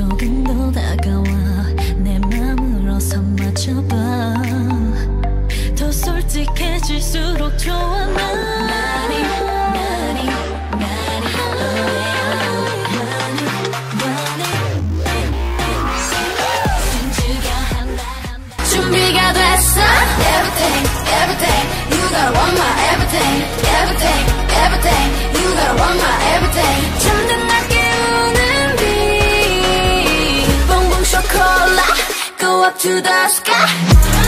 조금 더 다가와 내 맘으로 맞춰봐 더 솔직해질수록 좋아 난 Everything, everything You gotta want my everything Everything, everything You gotta want my everything up to the sky.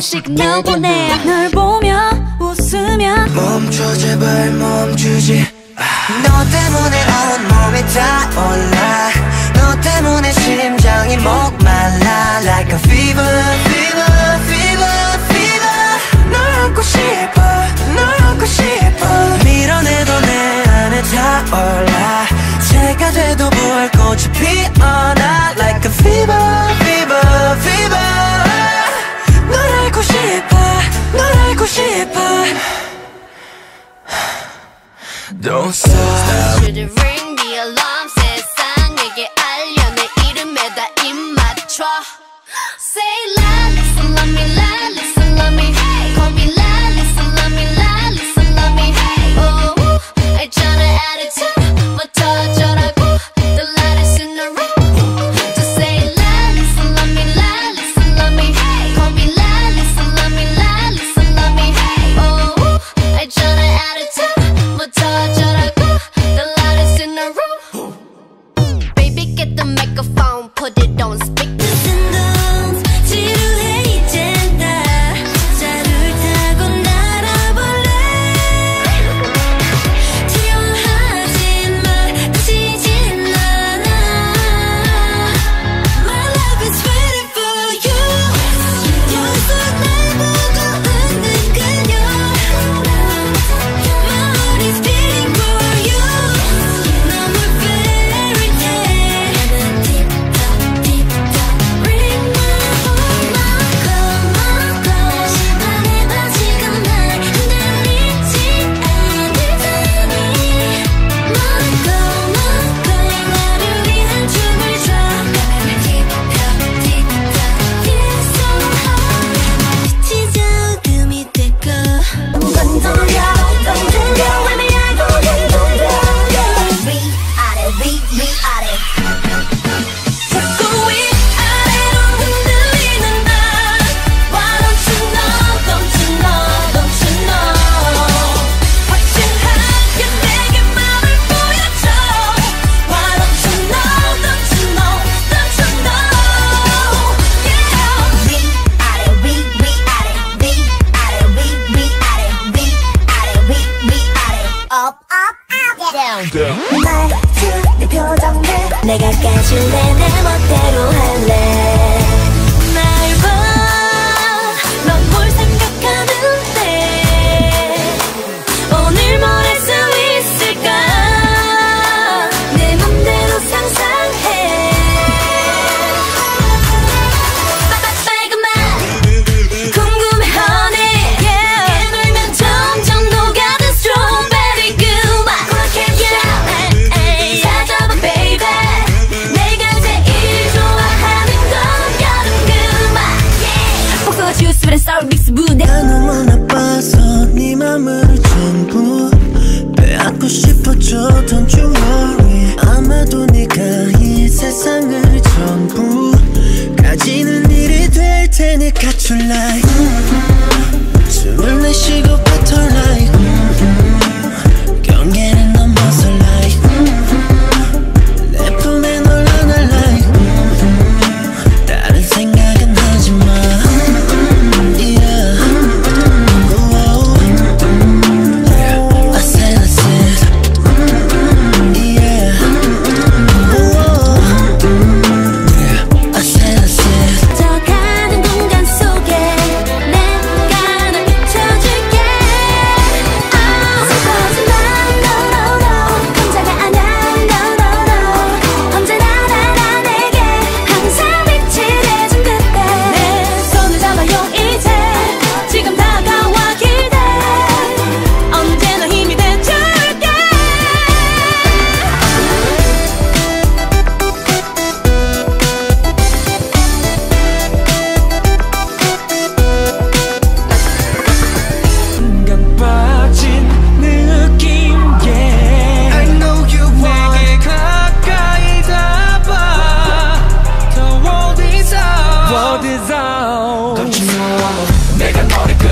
하나씩 널 보내. 널 보며 웃으며. 멈춰 제발 멈추지 너 때문에 온 몸이 다 올라. 너 때문에 심장이 목말라. Like a fever. don't stop. stop.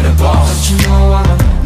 the boss. You know I'm a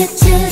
get to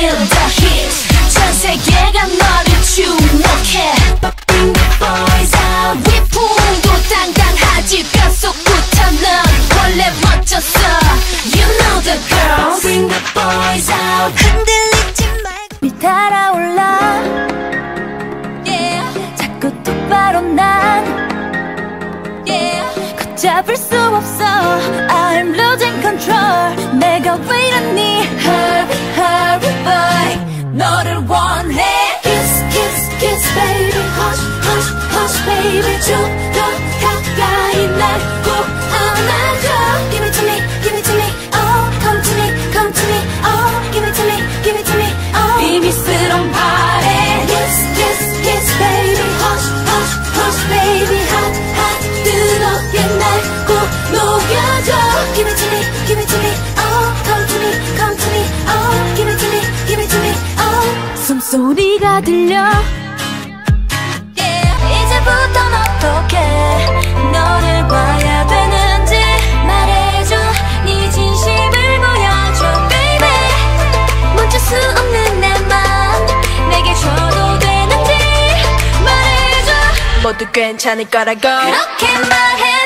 feel the Kiss kiss kiss baby Hush hush hush baby 좀더 가까이 가까이 날꼭 안아줘 Give it to me, give it to me, oh Come to me, come to me, oh Give it to me, give it to me, oh 비밀스런 발에 Yes, yes, yes, baby Hush, hush, hush, baby Hot, hot, 뜨겁게 날꼭 녹여줘 Give it to me, give it to me, oh Come to me, come to me, oh Give it to me, give it to me, oh 숨소리가 들려 모두 괜찮을 거라고. 그렇게 말해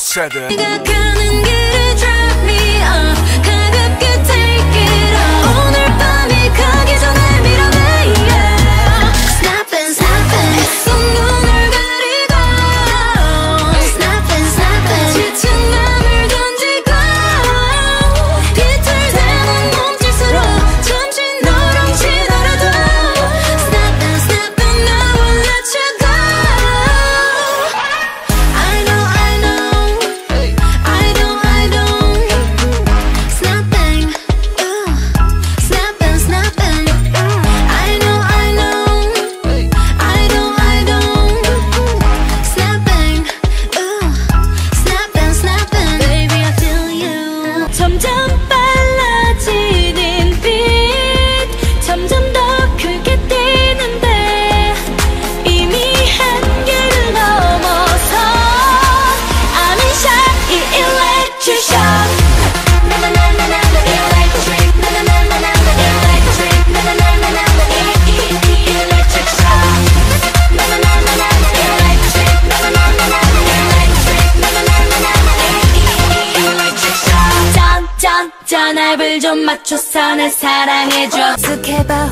세대 좀 맞춰서 날 사랑해줘. 숙해봐.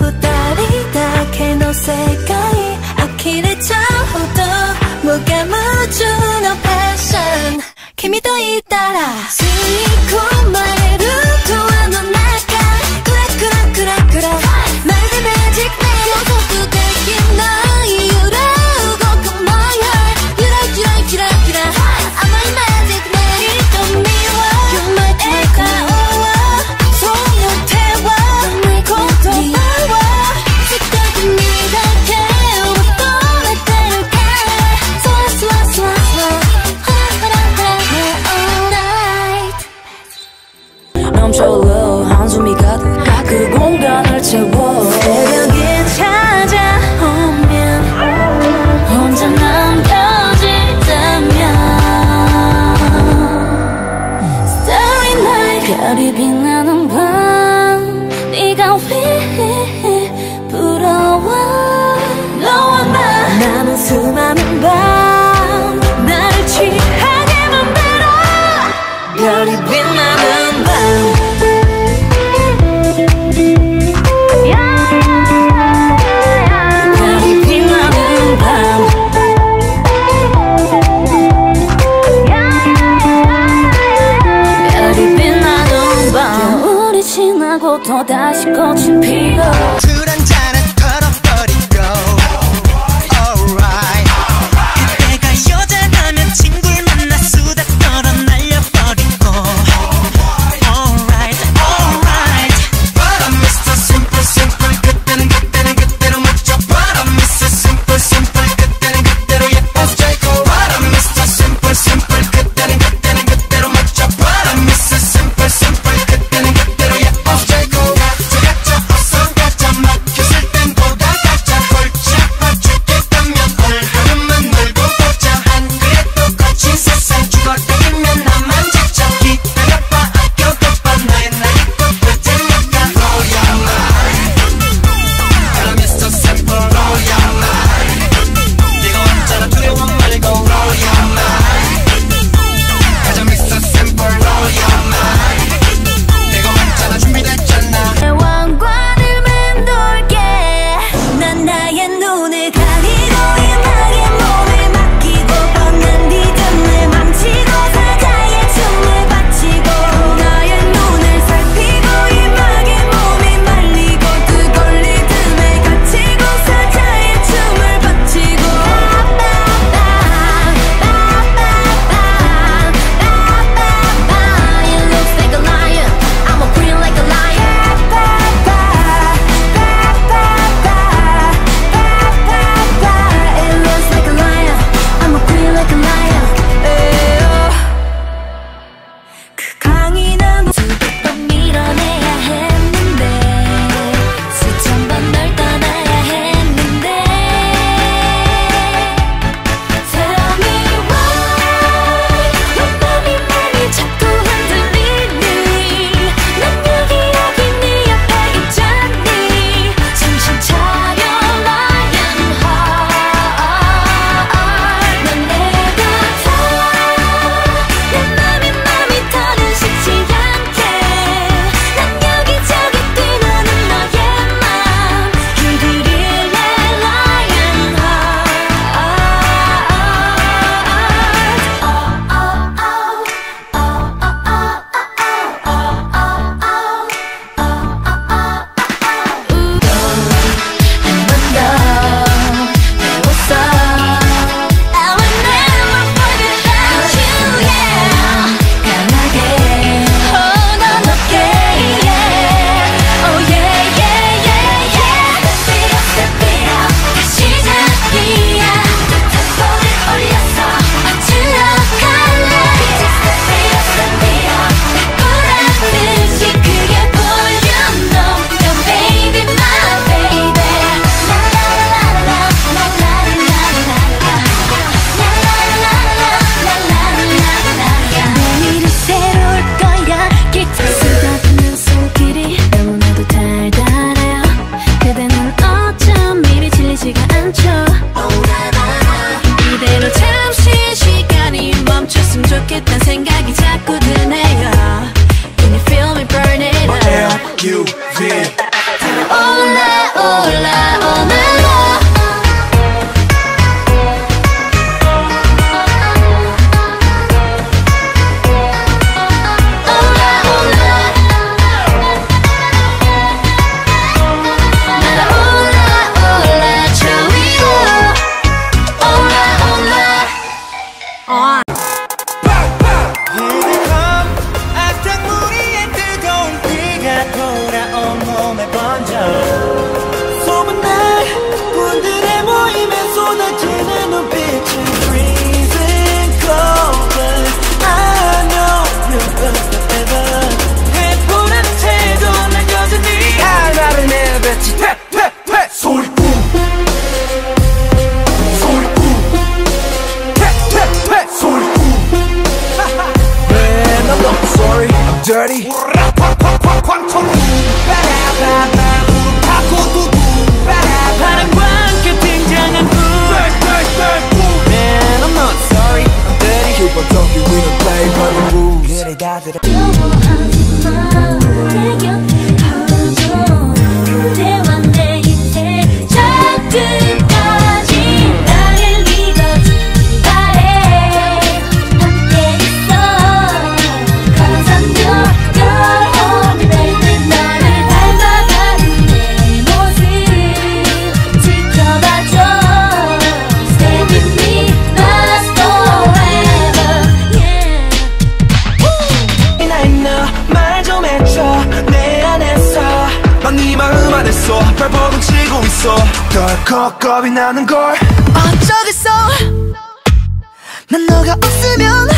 난 너가 없으면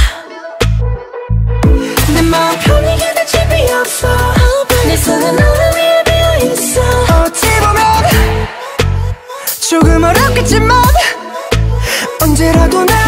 내 마음 편히 기댈 집이 없어. 내 손은 너를 위해 비어있어. 어찌 보면 조금 어렵겠지만 언제라도 나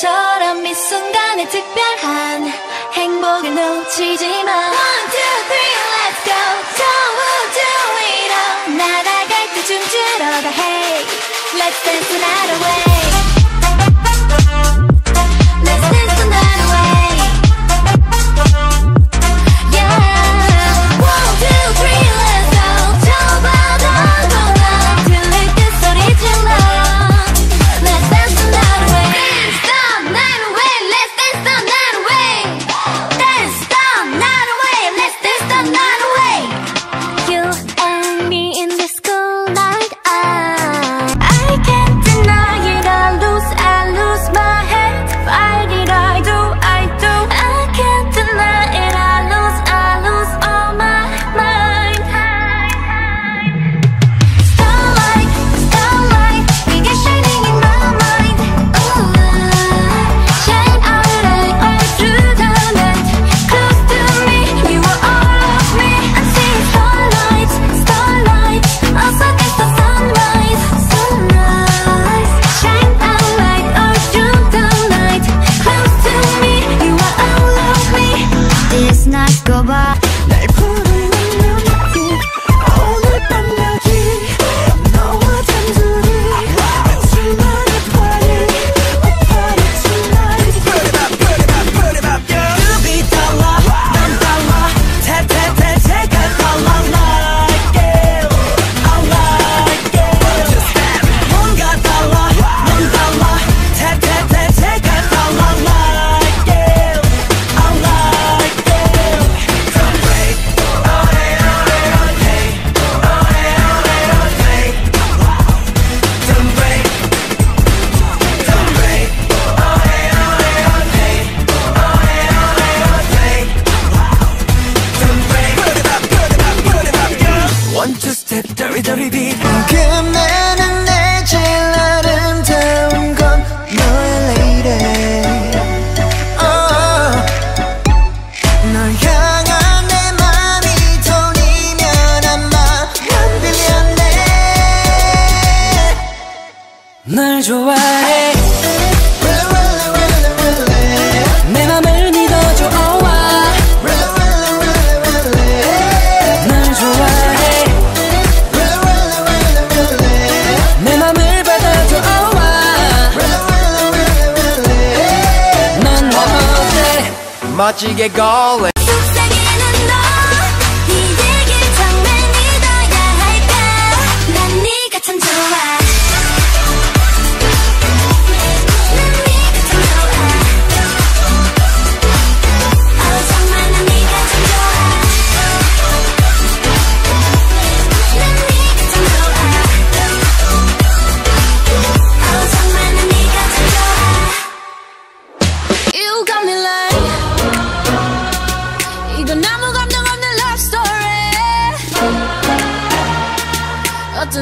너처럼 이 순간에 특별한 행복을 놓치지 마 One, two, three, let's go So we'll do it all 날아갈 때 춤추러 가 Hey, let's dance the night away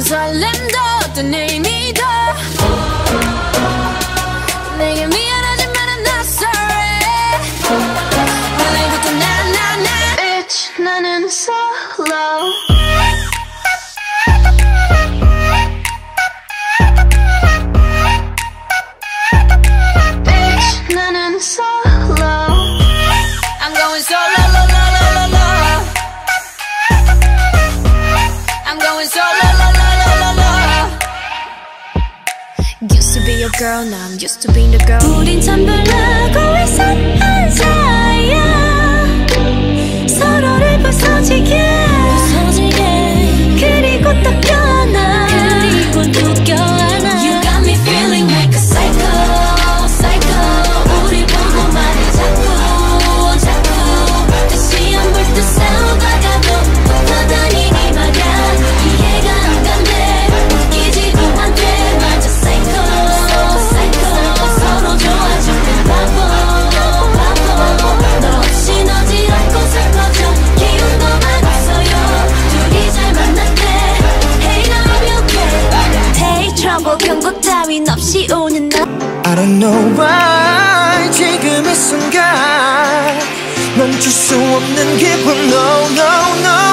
since I learned out the name girl, now I'm used to being the girl. 우린 참 별나고 이상한 사이야. 서로를 벗어지게 수 없는 기분 no no no.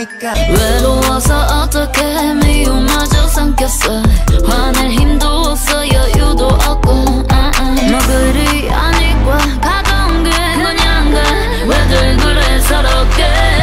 할까? 외로워서 어떻게 미움마저 삼켰어. 화낼 힘도 없어 여유도 없고. 아, 아. 너 그리 아니고 가던 게 그냥 가 왜들 그래 서럽게?